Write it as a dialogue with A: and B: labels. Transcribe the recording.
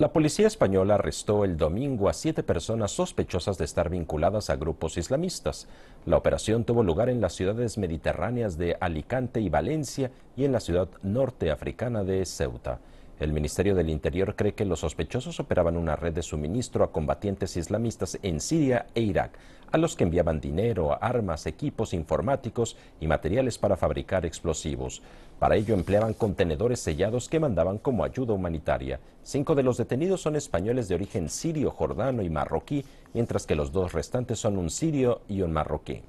A: La policía española arrestó el domingo a siete personas sospechosas de estar vinculadas a grupos islamistas. La operación tuvo lugar en las ciudades mediterráneas de Alicante y Valencia y en la ciudad norteafricana de Ceuta. El Ministerio del Interior cree que los sospechosos operaban una red de suministro a combatientes islamistas en Siria e Irak, a los que enviaban dinero, armas, equipos informáticos y materiales para fabricar explosivos. Para ello empleaban contenedores sellados que mandaban como ayuda humanitaria. Cinco de los detenidos son españoles de origen sirio, jordano y marroquí, mientras que los dos restantes son un sirio y un marroquí.